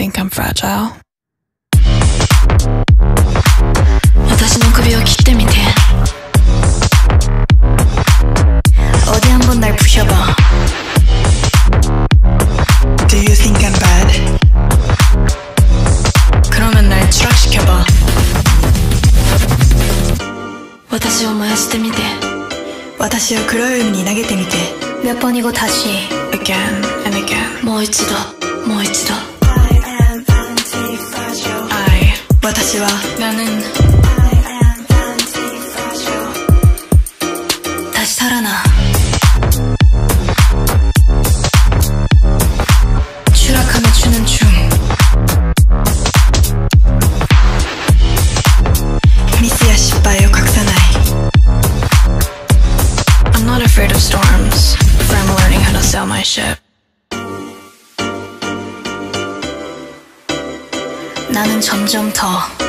think I'm fragile? 私の首を切ってみて 어디 한번 날 부셔봐 Do you think I'm bad? 그러면 날 추락시켜봐 私を燃やしてみて私を黒い海に投げてみて몇 번이고 다시 Again and again もう一度もう一度 私は達したらなチュラカメチュヌンチュンミスや失敗を隠さない I'm not afraid of storms, but I'm learning how to sail my ship. 나는 점점 더